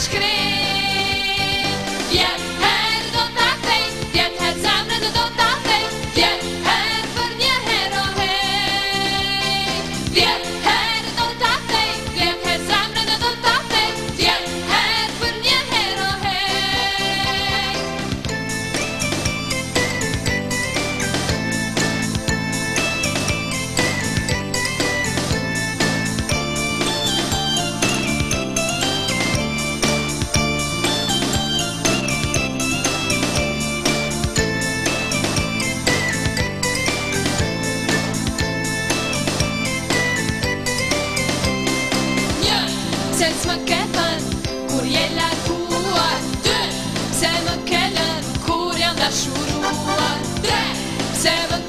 descrente. Pse s'me kepen, kur jen la kuar? Të, pse më kemen, kur jan da shuruar? pse më kemen,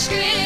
scream.